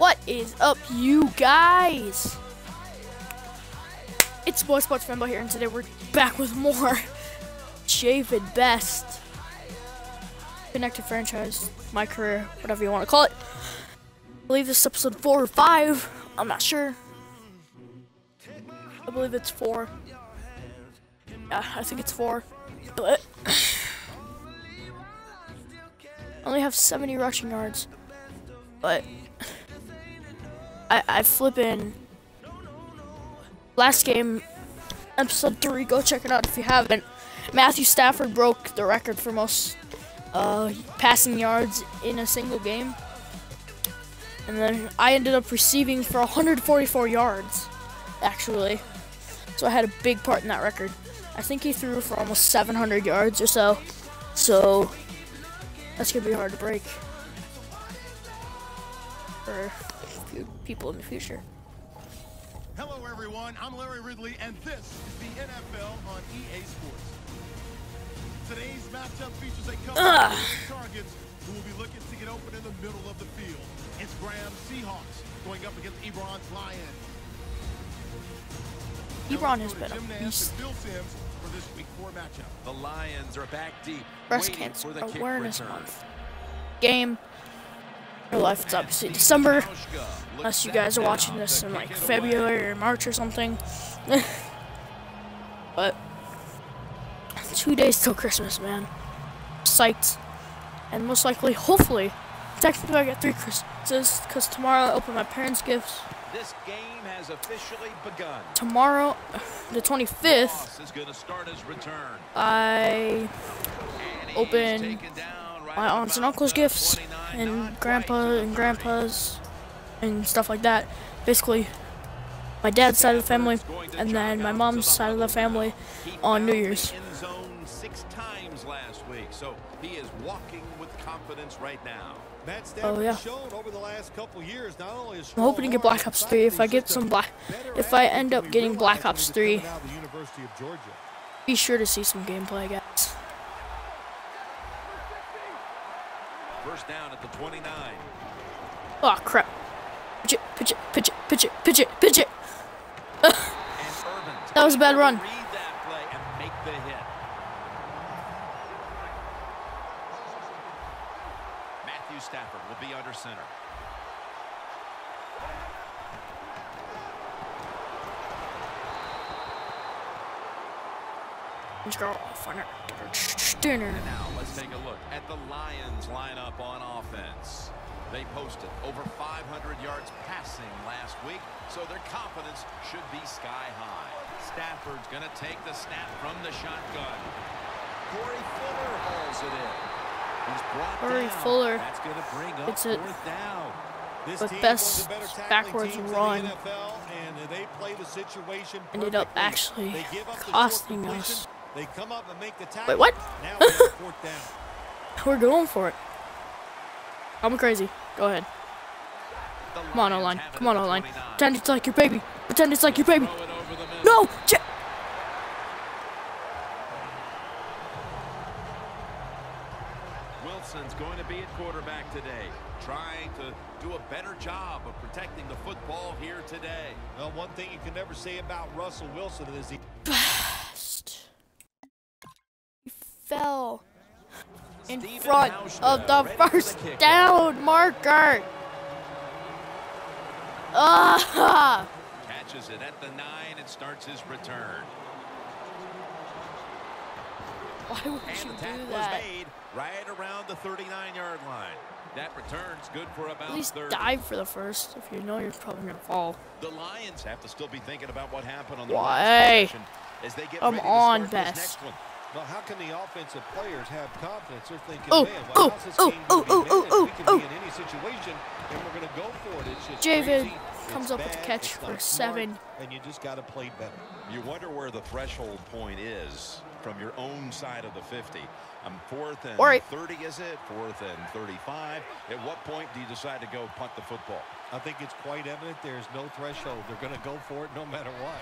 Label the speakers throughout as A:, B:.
A: What is up, you guys? It's Boy Sports Fanboy here, and today we're back with more Javid Best. Connected franchise, my career, whatever you want to call it. I believe this is episode 4 or 5. I'm not sure. I believe it's 4. Yeah, I think it's 4. But. I only have 70 rushing yards. But. I, I flip in. Last game, episode 3, go check it out if you haven't. Matthew Stafford broke the record for most uh, passing yards in a single game. And then I ended up receiving for 144 yards, actually. So I had a big part in that record. I think he threw for almost 700 yards or so. So that's to be hard to break for people in the future.
B: Hello, everyone. I'm Larry Ridley, and this is the NFL on EA Sports. Today's matchup features a couple Ugh. of targets who will be looking to get open in the middle of the field. It's Graham Seahawks going up against Ebron's Lions.
A: Ebron has been a beast.
B: The Lions are back deep.
A: Breast Cancer Awareness Month. Game real life, it's obviously December. Unless you guys are watching this in like February or March or something. but two days till Christmas, man. Psyched. And most likely, hopefully, technically I get three Christmases because tomorrow I open my parents' gifts. This game has officially begun. Tomorrow, the 25th, I open my aunts and uncles' gifts and grandpa and grandpa's and stuff like that. Basically, my dad's side of the family, and then my mom's side of the family on New Year's. so he is walking with confidence right now. Oh yeah. I'm hoping to get Black Ops 3. If I get some Black, if I end up getting Black Ops 3, be sure to see some gameplay, guys. First down at the 29. Oh crap. Pitch it, pitch it, pitch it, pitch it, pitch it, pitch it. that was a bad run. Matthew Stafford will be under center. Let's go off on it. Now let's take a look at the Lions lineup on offense. They posted over 500 yards passing last week, so their confidence should be sky high. Stafford's going to take the snap from the shotgun. Corey Fuller hauls it in. He's brought Corey down. Fuller. That's going to bring up it's fourth a, down. This with best backwards run ended up actually costing us. They come up and make the Wait, what? We're going for it. I'm crazy. Go ahead. Come on, O-line. Come on, O-line. Pretend it's like your baby. Pretend it's like your baby. No! J
B: Wilson's going to be at quarterback today, trying to do a better job of protecting the football here today. Well, one thing you can never say about Russell Wilson is he...
A: Fell in front of the first down marker. Ah!
B: Catches it at the nine and starts his return.
A: Why would and you do that?
B: right around the 39-yard line. That return's good for about
A: At least
B: 30.
A: dive for the first if you know you're probably going to fall.
B: The Lions have to still be thinking about what happened on the
A: Why? As they get Come on, Best.
B: Well, how can the offensive players have confidence? They're thinking,
A: oh,
B: man, well, how's this oh, game
A: oh, oh, oh, oh,
B: We can oh. be in any situation, and we're going to go for it. It's just
A: Javid
B: crazy.
A: comes
B: it's
A: up
B: bad.
A: with the catch for seven.
B: And you just got to play better. You wonder where the threshold point is from your own side of the 50. I'm fourth and
A: right.
B: 30, is it? Fourth and 35. At what point do you decide to go punt the football? I think it's quite evident there's no threshold. They're going to go for it no matter what.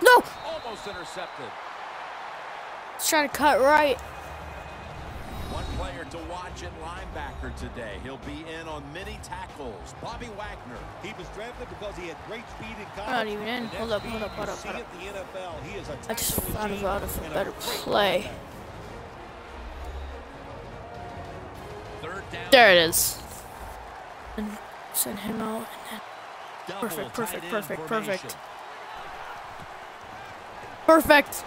A: No!
B: Almost intercepted.
A: Let's try to cut right.
B: One player to watch at linebacker today. He'll be in on many tackles. Bobby Wagner.
C: He was drafted because he had great speed in college.
A: not even in. Hold up, hold up, hold up, hold
C: the NFL. He is a
A: I just
C: machine
A: about a better play.
C: quarterback.
B: Third down.
A: There it is. And send him out. Perfect, perfect, perfect, perfect. perfect.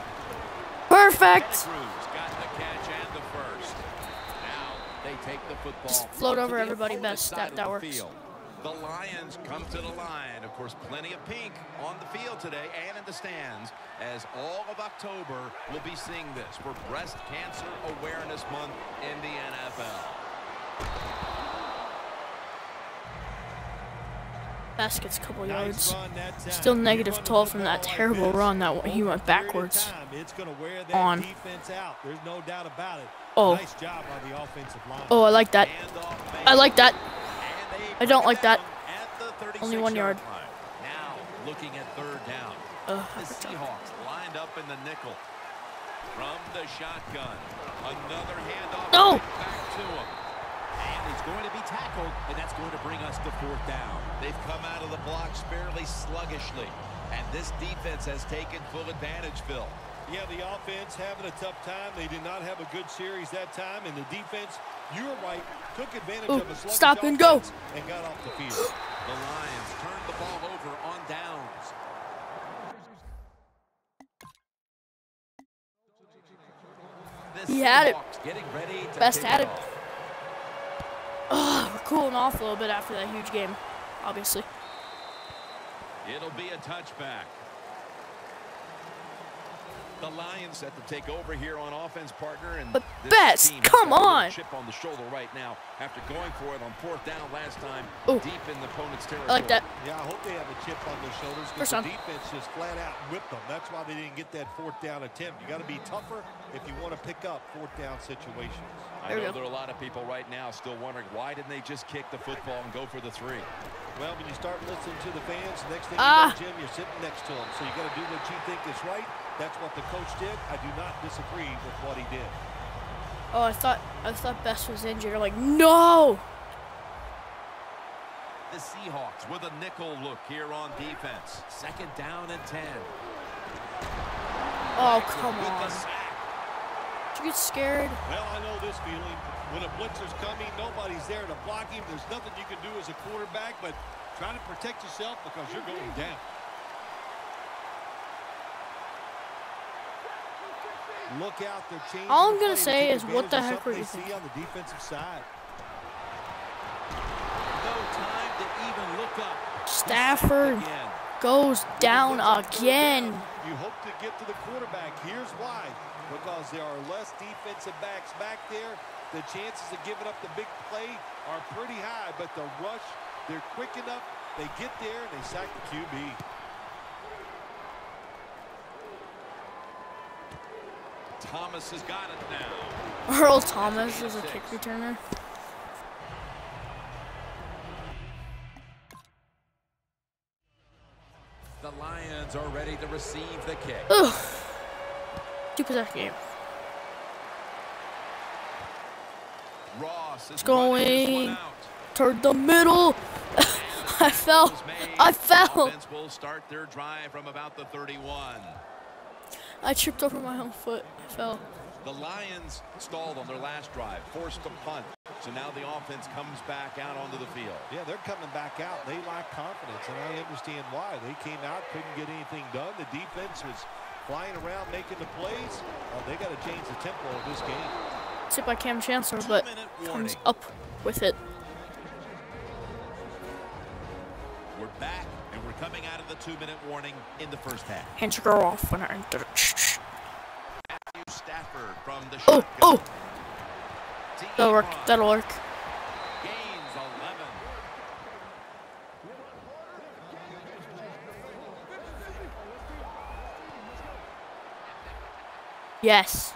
A: Perfect.
B: Cruz got the catch and the first. Now they take the football.
A: Just float over everybody best. That- that works.
B: field. The Lions come to the line. Of course, plenty of pink on the field today and in the stands as all of October will be seeing this for Breast Cancer Awareness Month in the NFL.
A: Basket's a couple yards.
C: run that time.
A: Still negative
C: run
A: 12 from that terrible run that he went
C: a period of
A: backwards
C: time, It's going to wear that
A: on.
C: defense out. There's no doubt about it.
A: Oh.
C: Nice job by the offensive line.
A: Oh, I like that. I like that. I don't like that.
B: down at the
A: Only one
B: 36-yard Now looking at third down. The Seahawks lined up in the nickel. From the shotgun. Another handoff.
A: No.
B: And he's going to be tackled, and that's going to bring us to fourth down. They've come out of the blocks fairly sluggishly. And this defense has taken full advantage, Phil.
C: Yeah, the offense having a tough time. They did not have a good series that time, and the defense, you were right, took advantage
A: Ooh,
C: of a sluggish
A: stop and go.
C: and got off the field.
B: The Lions turned the ball over on downs. The
A: He had it.
B: Getting ready to
A: Best had it. Cooling off a little bit after that huge game, obviously.
B: It'll be a touchback. The Lions set to take over here on offense, partner. And
A: But Best, come
B: got a little
A: on.
B: Chip on the shoulder right now after going for it on fourth down last time,
A: Ooh.
B: deep in the opponent's territory.
A: I like that.
C: Yeah, I hope they have a chip on their shoulders
A: First
C: because the
A: down.
C: defense just flat out whipped them. That's why they didn't get that fourth down attempt. You got to be tougher if you want to pick up fourth down situations.
B: I
A: There we
B: know
A: go.
B: there are a lot of people right now still wondering why didn't they just kick the football and go for the three?
C: Well, when you start listening to the fans, next thing
A: Ah.
C: you know, Jim, you're sitting next to them. So you got to do what you think is right. That's what the coach did. I do not disagree with what he did.
A: Oh, I thought I thought Best was injured. I'm like, no.
B: The Seahawks with a nickel look here on defense. Second down and 10.
A: Oh, come
B: with
A: on.
B: the sack.
A: Did you get scared?
C: Well, I know this feeling. When a blitzer's coming, nobody's there to block him. There's nothing you can do as a quarterback but try to protect yourself because you're going down. Look out, they're changing.
A: All I'm gonna say is, what the heck were
C: something
A: you
C: they see
A: thinking?
C: on the defensive side.
B: No time to even look up.
A: Stafford
B: Again.
A: goes down again.
C: You hope to get to the quarterback. Here's why. Because there are less defensive backs back there. The chances of giving up the big play are pretty high, but the rush, they're quick enough. They get there and they sack the QB.
B: Thomas has got it now.
A: Earl Thomas is a kick returner.
B: The Lions are ready to receive the kick.
A: Ugh. Two possession game.
B: Ross is
A: going.
B: running this one out.
A: Toward the middle. I fell. I fell.
B: Will start their drive from about the 31.
A: I tripped over my own foot. I fell.
B: The Lions stalled on their last drive, forced a punt. So now the offense comes back out onto the field.
C: Yeah, they're coming back out. They lack confidence, and I understand why. They came out, couldn't get anything done. The defense was flying around, making the plays. Well, they got to change the tempo of this game.
A: Sit by Kam Chancellor, but comes up with it.
B: We're back, and we're coming out of the two-minute warning in the first half.
A: Hands your girl off when I enter.
B: From the
A: Oh, oh, that'll work. That'll work.
B: Gains 11.
A: Yes,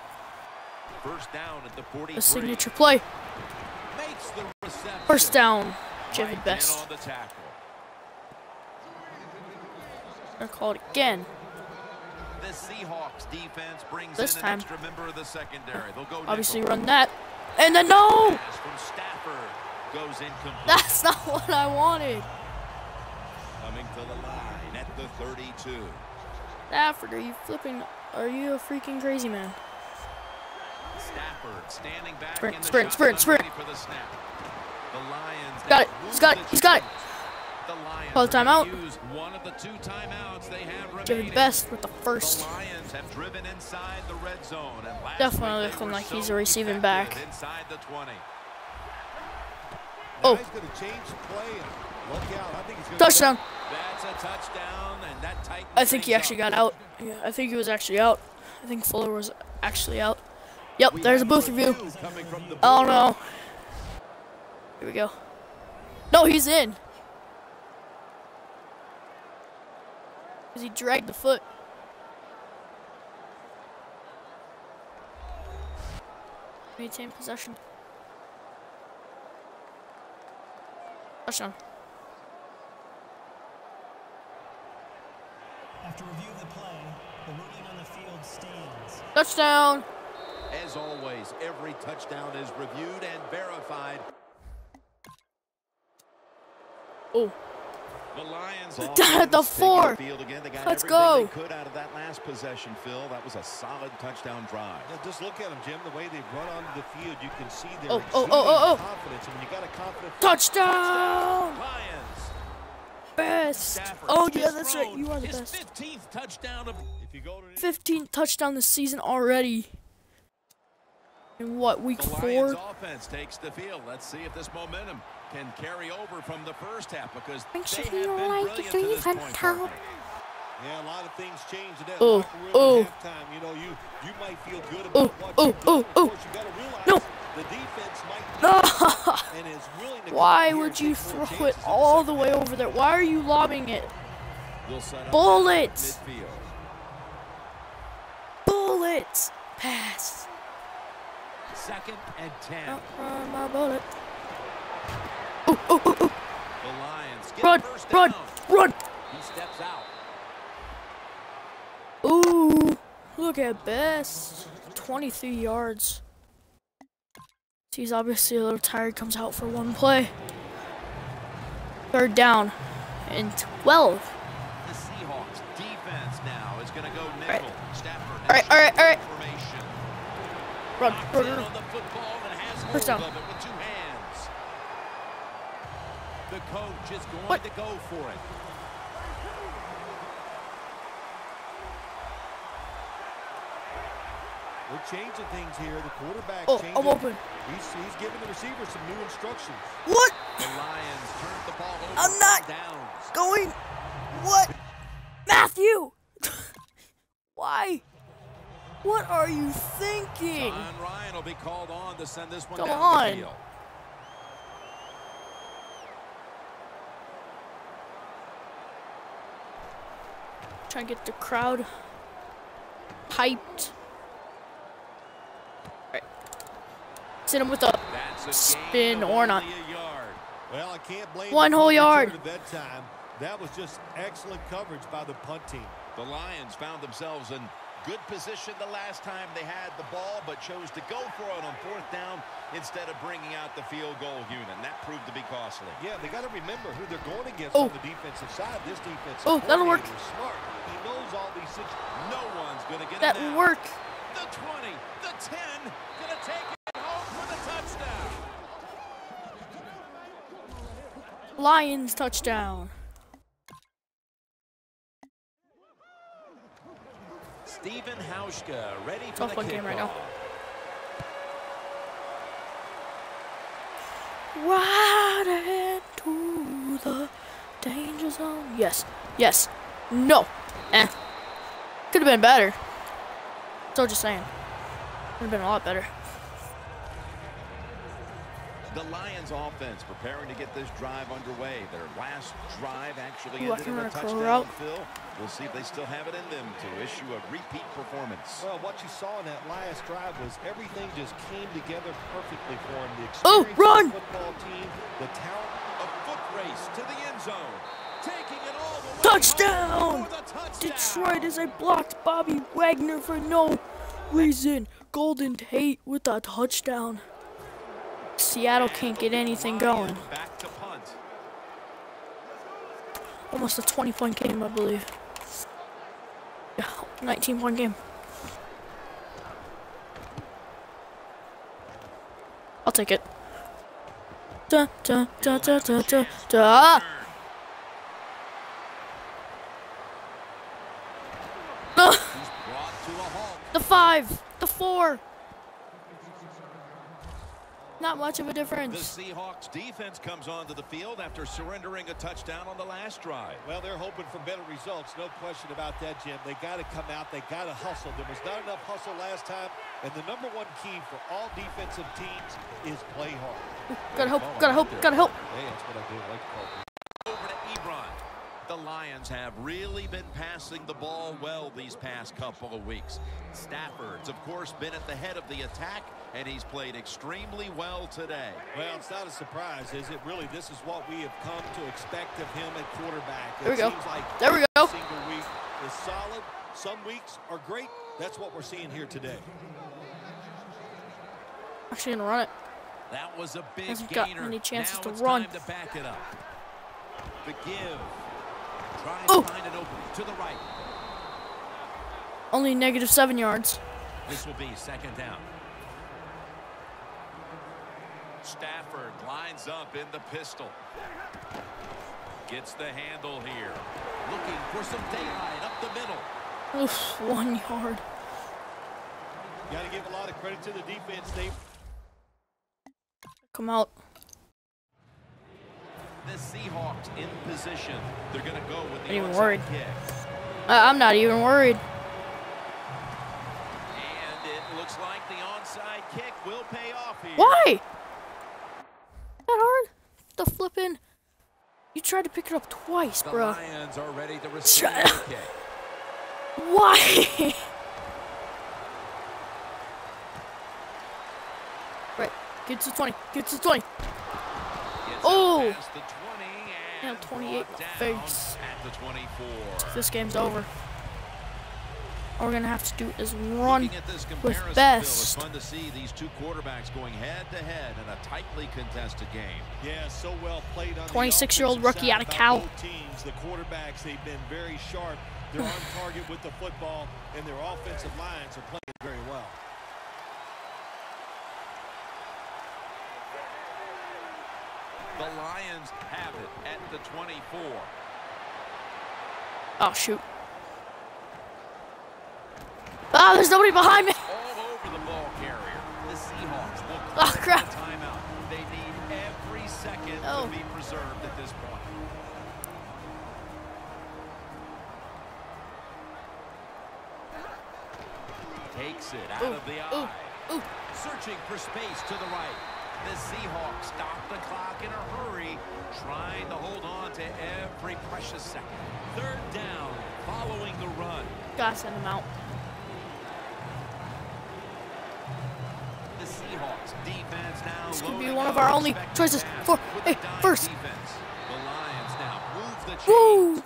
B: First down at the 43.
A: the signature play.
B: Makes the reception.
A: First down. Javid
B: Right
A: Best.
B: on the tackle.
A: Gonna call it again.
B: The Seahawks defense brings
A: This
B: in
A: time.
B: an extra member of the secondary. They'll go
A: Obviously,
B: nickel.
A: run that. And then no!
B: From Stafford goes incomplete.
A: That's not what I wanted.
B: Coming to the line at the 32.
A: Stafford, are you flipping? Are you a freaking crazy man?
B: Stafford standing back
A: Sprint,
B: in the
A: sprint, sprint, sprint.
B: for the snap. The Lions
A: Got it. He's got it. He's got it.
B: Chains. The Lions
A: Call the
B: are
A: timeout.
B: use one of the two timeouts they have
A: Give the best with the
B: The
A: first.
B: Lions have driven inside the red zone and
A: Definitely looking
B: were
A: like he's a receiving back.
B: Inside the 20.
A: Oh.
C: he's going to change play. Look out. I think he's
A: Touchdown.
B: That's a touchdown and that
A: I think he actually got out. Yeah, I think he was actually out. I think Fuller was actually out. Yep, there's a booth review.
C: the
A: Oh no. Here we go. No, he's in. Because he dragged the foot. Maintain possession. Touchdown.
D: After review of the play, the ruling on the field stands.
A: Touchdown.
B: As always, every touchdown is reviewed and verified.
A: Oh,
B: The Lions
A: Down at the
B: offense
A: four.
B: field again. They got
A: Let's go.
B: They could out of that last possession, Phil. That was a solid touchdown drive.
C: Yeah, just look at them, Jim. The way they run onto the field, you can see their
A: Oh, oh, oh, oh, oh.
C: confidence. And when you got a confident
A: touchdown.
B: Lions.
A: Best.
B: Stafford
A: Oh, yeah, that's right. You are the
B: his
A: best.
B: 15th touchdown of
C: if you go to
A: 15 touchdown this season already. In what, week
B: the Lions
A: four?
B: offense takes the field. Let's see if this momentum can carry over from the first half because
A: Makes
B: they
A: you
B: have been
A: like
B: brilliant to this
A: even
B: point.
C: Yeah, a lot of things change in that
A: Oh,
C: locker room
A: oh.
C: halftime. You know, you you might feel good
A: Oh,
C: about what
A: oh,
C: you've done.
A: oh,
C: Of
A: oh.
C: course, you got to realize
A: No.
C: the defense might
A: No.
C: and is willing to
A: Why would you throw it all the way over there? Why are you lobbing it?
B: They'll
A: Bullets. Bullets. Pass.
B: Second and 10.
A: Outrun my bullet.
B: The Lions get
A: Run,
B: first
A: run,
B: down.
A: run.
B: He steps out.
A: Ooh, look at Best. 23 yards. He's obviously a little tired, comes out for one play. Third down and 12.
B: The Seahawks defense now is going to go nickel.
A: right.
B: Stafford
A: All right, all right, all right. Run, run, run.
B: on the football and
A: First down.
B: The coach is going
A: What?
B: to go for it.
C: We're changing things here. The quarterback
A: Oh,
C: changing.
A: I'm open.
C: He's, he's giving the receiver some new instructions.
A: What?
B: The Lions turned the ball over
A: I'm
B: on
A: not-
B: downs.
A: Going? What? Matthew! Why? What are you thinking?
B: Jon Ryan will be called on to send this one
A: Come
B: down
A: on.
B: the field.
A: Trying to get the crowd hyped. Alright. Hit him with a
B: That's a
A: Spin or not.
B: only a yard.
C: Well, I can't blame
A: One whole yard.
C: that time. That was just excellent coverage by the punt team.
B: The Lions found themselves in good position the last time they had the ball, but chose to go for it on fourth down instead of bringing out the field goal unit. And that proved to be costly.
C: Yeah, they got to remember who they're going against
A: Oh.
C: on the defensive side. This defense.
A: Oh, that'll work.
C: is smart. He knows all these situations.
B: No one's going to get
A: that
B: it
A: will
B: now.
A: work.
B: The 20, the 10, going to take it home for the touchdown.
A: Lions touchdown.
B: Steven Hauschka ready for
A: Tough
B: the
A: one game right now. Right into the danger zone. Yes. Yes. No. Eh. Could have been better. So just saying. Could have been a lot better.
B: The Lions offense preparing to get this drive underway. Their last drive actually
A: Ooh,
B: ended in a
A: run a curl
B: touchdown. Phil. We'll see if they still have it in them to issue a repeat performance.
C: Well, what you saw in that last drive was everything just came together perfectly for him. The
A: Oh, run!
C: the football team, the talent.
B: A foot race to the end zone. Taking it all the way
A: Touchdown!
B: the touchdown.
A: Detroit as I blocked Bobby Wagner for no reason. Golden Tate with a touchdown. Seattle can't get anything going.
B: Back to punt.
A: Almost a 20 point game, I believe. Yeah, 19 point game. I'll take it. Da da da da da da da. The five, the four. Not much of a difference. The.
B: Seahawks defense comes onto the field after surrendering a touchdown on the last drive.
C: Well, they're hoping for better results. No question about that, Jim. They got to come out. They got to hustle. There was not enough hustle last time. And the number one key for all defensive teams is play hard.
A: Gotta help, gotta help, gotta help.
C: Hey, that's what I do. I like to call it.
B: Over to Ebron. The Lions have really been passing the ball well these past couple of weeks. Stafford's, of course, been at the head of the attack, and he's played extremely well today.
C: Well, it's not a surprise, is it? Really, this is what we have come to expect of him at quarterback.
A: There we
C: it
A: go.
C: seems like
A: There we go.
C: single week is solid. Some weeks are great. That's what we're seeing here today.
A: Actually, gonna run it.
B: That was a big
A: Hasn't got
B: gainer.
A: many chances
B: now
A: to
B: it's
A: run.
B: time to back it up. The give. Trying
A: Oh.
B: to find an opening to the right.
A: Only negative seven yards.
B: This will be second down. Stafford lines up in the pistol. Gets the handle here. Looking for some daylight up the middle.
A: Oof, one yard.
C: Got to give a lot of credit to the defense. They
A: Come out.
B: The Seahawks in position. They're going to go with the
A: Not even worried.
B: kick.
A: I- I'm not even worried.
B: And it looks like the onside kick will pay off here.
A: Why? That hard? The flipping. You tried to pick it up twice,
B: The
A: bro.
B: Lions are ready to receive.
A: Why? right. Get to 20. Get to 20.
B: Gets
A: Oh.
B: out past the 20
A: Yeah,
B: and
A: 28 in the
B: brought down
A: face.
B: At the 24.
A: This game's over. All we're gonna have to do is run.
B: At this
A: with
B: comparison, Bill,
A: best.
B: it's fun to see these two quarterbacks going head to head in a tightly contested game.
C: Yeah, so well played
A: 26-year-old rookie out of Cal.
C: teams, the quarterbacks, they've been very sharp. They're on target with the football, and their offensive lines are playing very well.
B: The Lions have it at the 24.
A: Oh shoot. Ah, there's nobody behind me.
B: All over the ball carrier. The Seahawks look
A: Oh, crap.
B: a timeout. They need every second
A: Oh.
B: to be preserved at this point. Takes it out
A: Ooh,
B: of the
A: ooh, ooh.
B: Searching for space to the right. The Seahawks stop the clock in a hurry, trying to hold on to every precious second. Third down, following the run.
A: Gotta send him out.
B: The Seahawks defense now.
A: This could be one of our only choices for a first.
B: Defense. The Lions now move the chains.
A: Woo!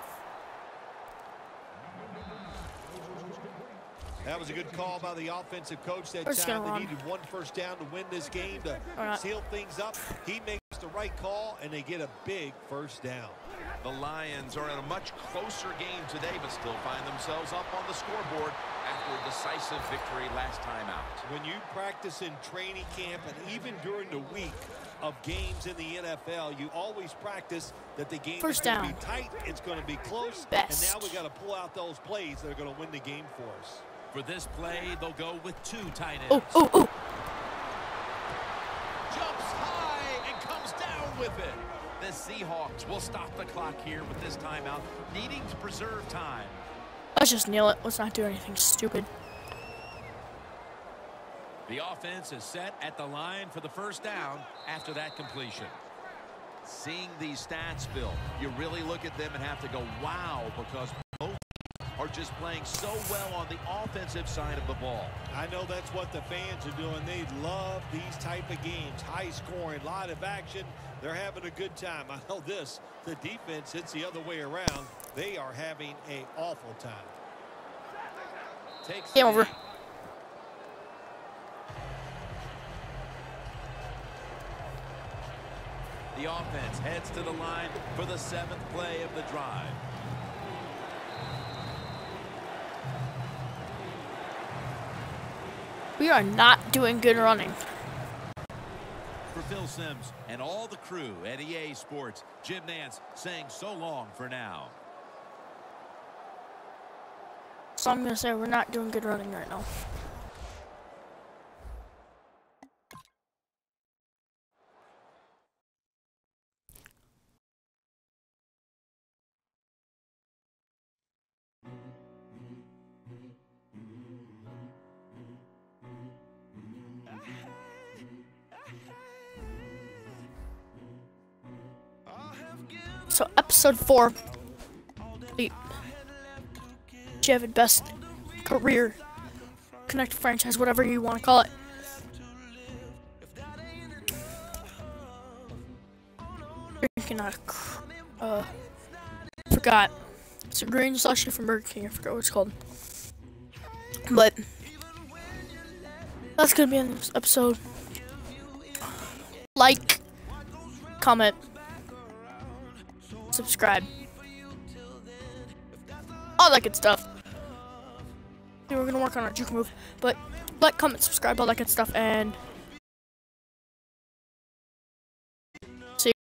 C: Was a good call by the offensive coach that time. They
A: run.
C: needed one first down to win this game to
A: Or
C: seal things up. He makes the right call, and they get a big first down.
B: The Lions are in a much closer game today, but still find themselves up on the scoreboard after a decisive victory last time out.
C: When you practice in training camp and even during the week of games in the NFL, you always practice that the game
A: First
C: is going to be tight, it's going to be close,
A: Best.
C: and now we got to pull out those plays that are going to win the game for us.
B: For this play, they'll go with two tight ends.
A: Oh, oh, oh.
B: Jumps high and comes down with it. The Seahawks will stop the clock here with this timeout, needing to preserve time.
A: Let's just kneel it. Let's not do anything stupid.
B: The offense is set at the line for the first down after that completion. Seeing these stats, Bill, you really look at them and have to go, wow, because just playing so well on the offensive side of the ball.
C: I know that's what the fans are doing. They love these type of games. High scoring, lot of action. They're having a good time. I know this. The defense, it's the other way around. They are having a awful time.
B: Takes
A: Game over.
B: The offense heads to the line for the seventh play of the drive.
A: We are not doing good running.
B: For Phil Simms and all the crew at EA Sports, Jim Nantz saying so long for now.
A: So I'm going to say we're not doing good running right now. Episode four, Javid best career connect franchise, whatever you want to call it. Drinking a, uh, forgot. It's a green slushy from Burger King. I forgot what it's called. But that's gonna be in this episode. Like, comment, subscribe, all that good stuff. We're gonna work on our juke move, but like, comment, subscribe, all that good stuff, and